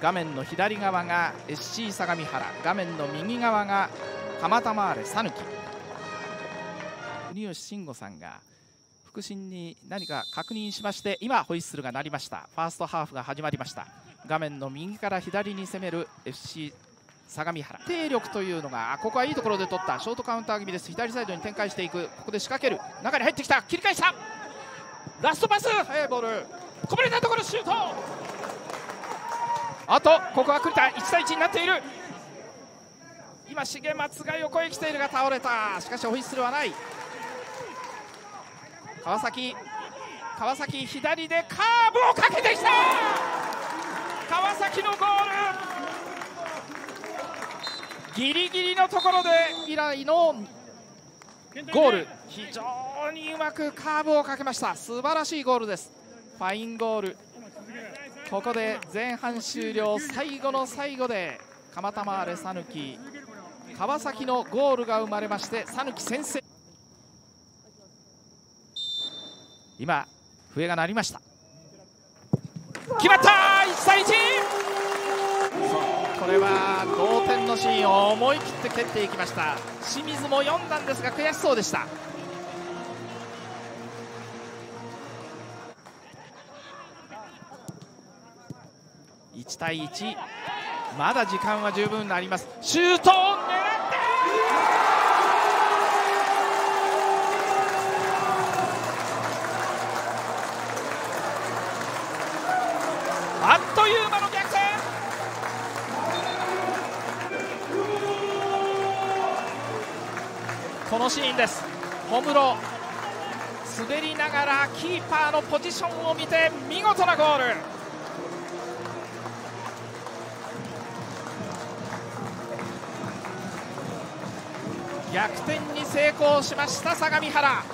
画面の左側が SC 相模原画面の右側が蒲田マーレ讃岐。国吉慎吾さんが腹心に何か確認しまして今ホイッスルが鳴りました。ファーストハーフが始まりました。画面の右から左に攻める FC 相模原。定力というのがここはいいところで取った。ショートカウンター気味です。左サイドに展開していく。ここで仕掛ける。中に入ってきた。切り返した。ラストパス。速いボール。こぼれたところシュート。あとここは栗田1対1になっている。今重松が横へ来ているが倒れた。しかしホイッスルはない。川崎川崎左でカーブをかけてきた。川崎のゴール。ギリギリのところで以来のゴール。非常にうまくカーブをかけました。素晴らしいゴールです。ファインゴール。ここで前半終了最後の最後で蒲田マーレ讃岐川崎のゴールが生まれまして讃岐先制。今笛が鳴りました。決まった !1 対1これは同点のシーンを思い切って蹴っていきました。清水も読んだんですが悔しそうでした。1対1まだ時間は十分あります。シュートを狙って。あっという間の逆転。このシーンです。小室滑りながらキーパーのポジションを見て見事なゴール。逆転に成功しました相模原。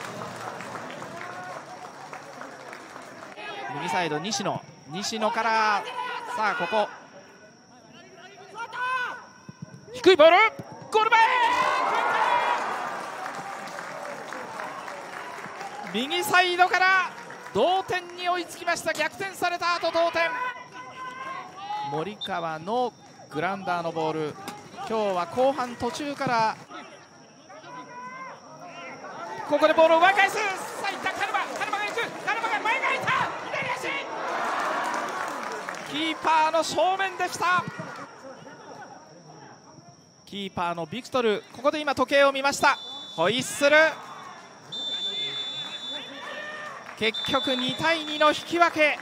右サイド西野。西野からさあここ。低いボール。ゴール前。右サイドから同点に追いつきました。逆転された後同点。森川のグランダーのボール。今日は後半途中からここでボールを奪い返す。さあいったカルマカルマが行くカルマが前がいた左足キーパーの正面でした。キーパーのビクトルここで今時計を見ました。ホイッスル。結局2対2の引き分け。